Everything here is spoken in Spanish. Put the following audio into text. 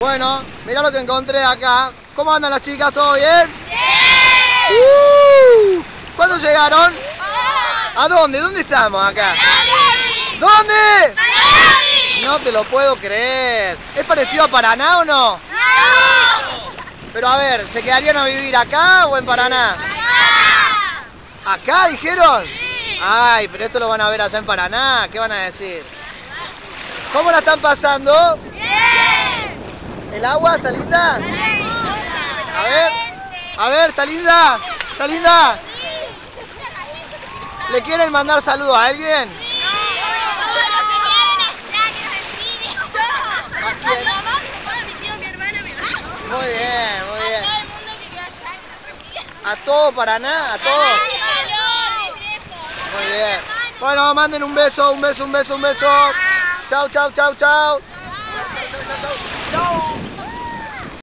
Bueno, mirá lo que encontré acá. ¿Cómo andan las chicas? ¿Todo bien? ¡Bien! ¡Uh! ¿Cuándo llegaron? ¿A dónde? ¿Dónde estamos acá? ¡Miami! ¿Dónde? ¡Miami! No te lo puedo creer. ¿Es parecido a Paraná o no? ¡No! Pero a ver, ¿se quedarían a vivir acá o en Paraná? ¡Acá! ¿Acá dijeron? Sí. Ay, pero esto lo van a ver allá en Paraná. ¿Qué van a decir? ¿Cómo la están pasando? ¿El agua está linda? A ver, a ver, está linda, está linda. ¿Le quieren mandar saludos a alguien? Muy bien, muy bien. A todo Paraná, a todo. Muy bien. Bueno, manden un beso, un beso, un beso, un beso. Chau, chau, chau, chau.